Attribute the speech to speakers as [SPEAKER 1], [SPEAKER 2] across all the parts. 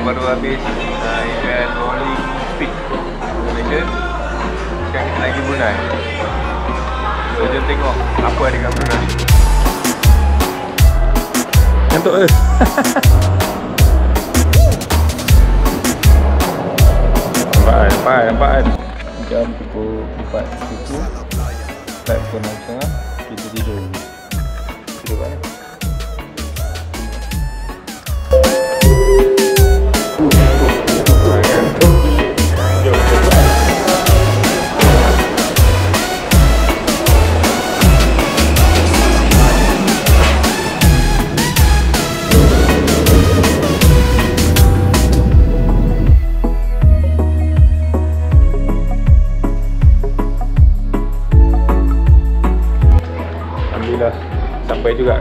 [SPEAKER 1] yang baru habis uh, event Rolling Speed Malaysia Sekarang kita lagi Brunei So jom tengok apa ada kat Brunei Ngantuk ke? nampak kan? Nampak kan? Nampak kan? Jam pukul 4.00 Start pukul 6.30 Kita tidur Tidur banyak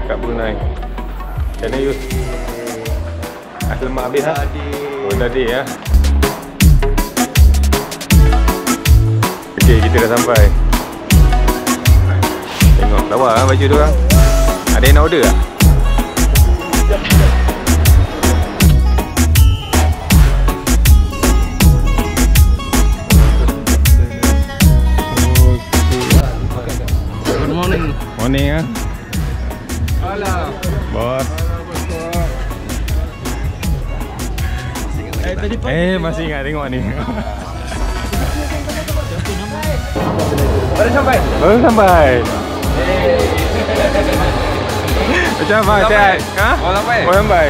[SPEAKER 1] kat Brunei. Macam mana Yus? Dah lemak habis ha? Oh dah day ya. Okey, kita dah sampai. Tengok lawa ha, baju tu orang. Ada yang nak order tak?
[SPEAKER 2] Good morning.
[SPEAKER 1] Morning ah.
[SPEAKER 2] Alah.
[SPEAKER 1] Bos.
[SPEAKER 2] Eh tadi.
[SPEAKER 1] Eh masih ingat tengok ni.
[SPEAKER 2] Baru sampai.
[SPEAKER 1] Baru sampai. Macam apa? Sihat? Ha?
[SPEAKER 2] Oh sampai.
[SPEAKER 1] Oh sampai.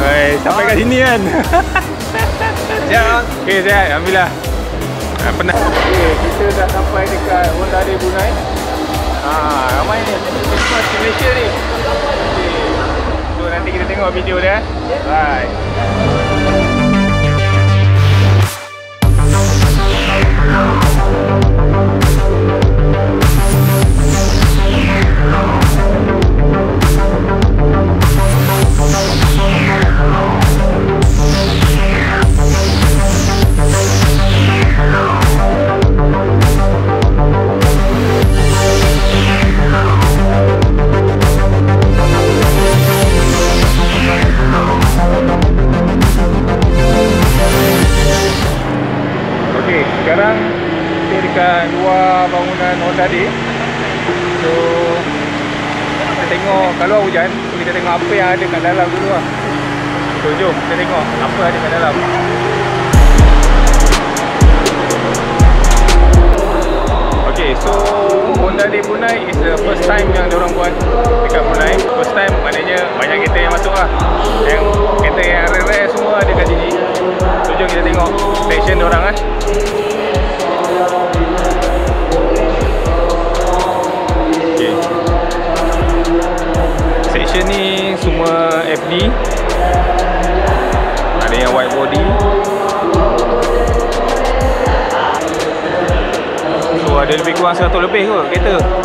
[SPEAKER 1] Hai, sampai kat sini kan.
[SPEAKER 2] Siap.
[SPEAKER 1] Okey, sihat. Alhamdulillah. Ha, penat. Okey, kita dah sampai dekat Wondare Brunei. Ha, ramai Christmas di Malaysia ni. So nanti kita tengok video dia. eh. Bye. Okey, kalau hujan, kita tengok apa yang ada kat dalam dulu lah. So jom kita tengok apa ada kat dalam. Okay, so Honda Day Brunei is the first time yang diorang buat dekat Brunei. First time maknanya banyak kereta yang masuk lah. Yang kereta yang rare-rare semua ada kat sini. So jom kita tengok station diorang lah. Okay. Kurang 100 lebih kot kereta.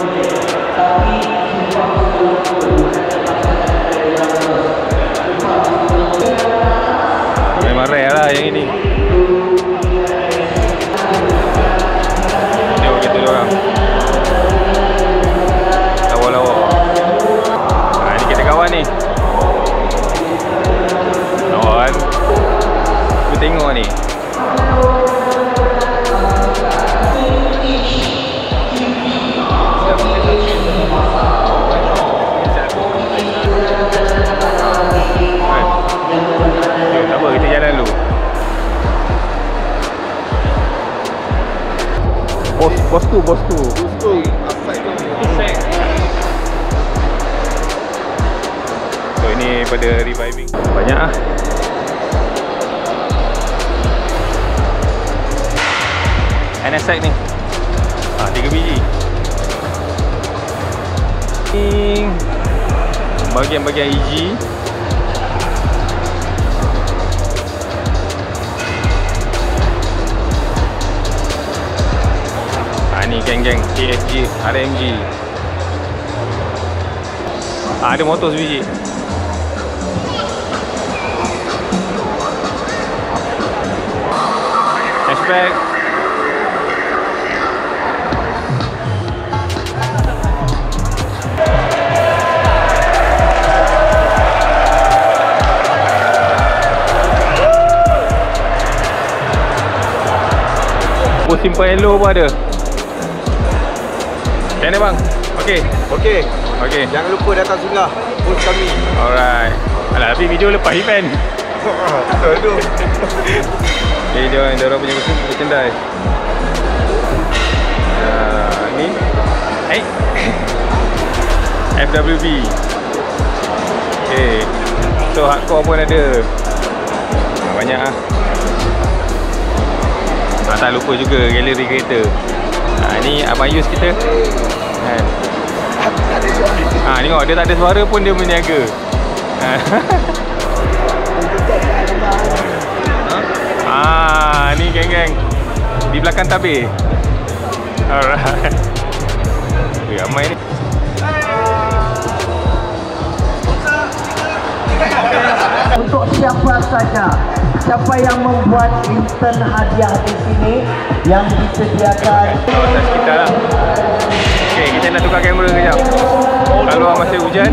[SPEAKER 1] Banyak lah NSX ni. Ah, tiga biji. Ni Bahagian-bahagian EG Ah ni geng-geng. ASG, RMG Ah, ada motor sebiji Hatchback Turbo simple yellow pun ada Macam mana bang? Okey
[SPEAKER 2] Okey.
[SPEAKER 1] Okey
[SPEAKER 2] Jangan lupa datang singgah. Bos kami.
[SPEAKER 1] Alright Alah tapi video lepas event
[SPEAKER 2] Betul tu.
[SPEAKER 1] Jadi dia orang, dia orang punya mesin bercendai uh, Ni? FWB Okay So hardcore pun ada. Ah, Banyak lah ah, Tak lupa juga galeri kereta. Ah, Ni Abang Yus kita. Kan? ah, Tengok dia tak ada suara pun dia berniaga. Ah. Ah, ni geng-geng di belakang tabir. Alright. Weh, ramai ni.
[SPEAKER 3] untuk siapa saja siapa yang membuat instant hadiah di sini yang disediakan
[SPEAKER 1] Kawasan sekitar lah. Okay, kita nak tukar kamera kejap. Kalau masih hujan.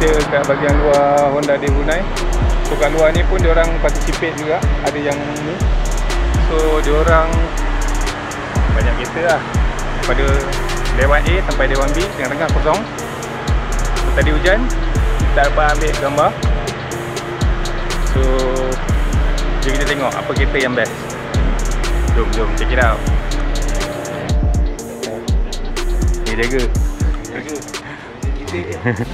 [SPEAKER 1] Kita kat bahagian luar Honda Brunei. So kat luar ni pun dia orang participate juga. Ada yang ni. So dia orang banyak kereta lah. Daripada Dewan A sampai Dewan B tengah-tengah kosong. So tadi hujan, tak dapat ambil gambar. So jom kita tengok apa kereta yang best. Jom, jom check it out. Ni jaga. Jaga.
[SPEAKER 3] Untuk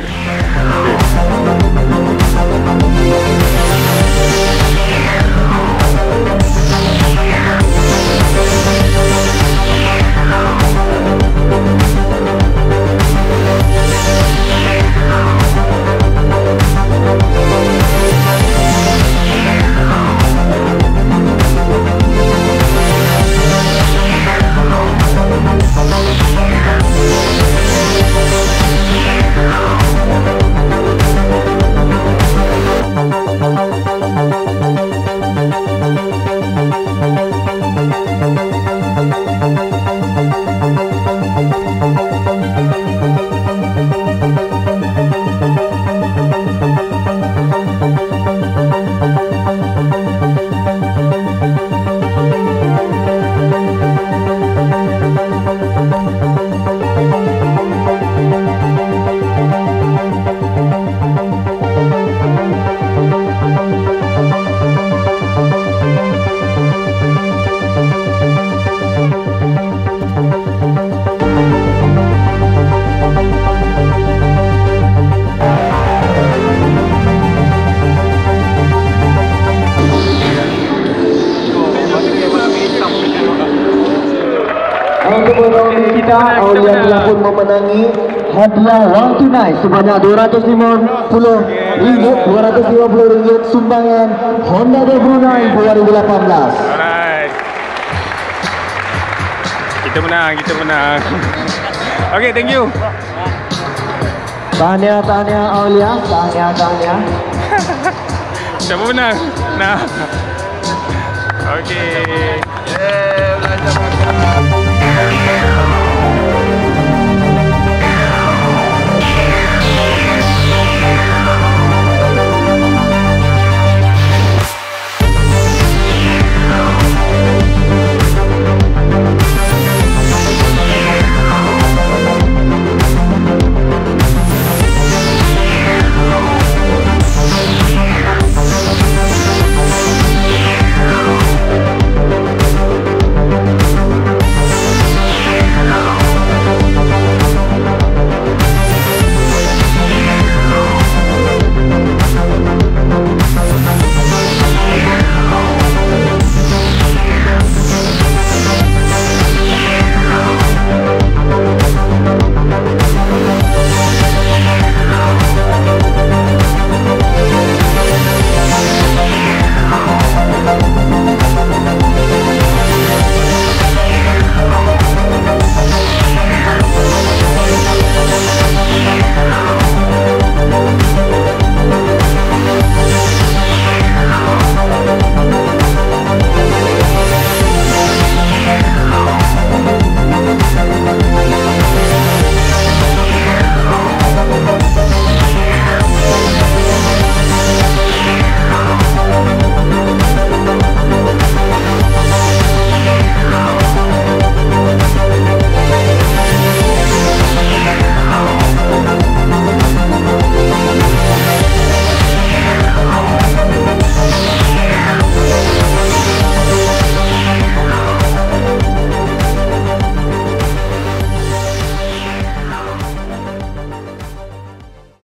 [SPEAKER 3] kita Aulia telah pun memenangi hadiah wang tunai sebanyak 250 ringgit 250 ringgit sumbangan Honda de Brunei 2018
[SPEAKER 1] Alright. Kita menang, kita menang. Okay, thank you.
[SPEAKER 3] Tahniah tahniah Aulia tahniah tahniah
[SPEAKER 1] Siapa menang? Nah. Okey.
[SPEAKER 2] Eh, belajar makan.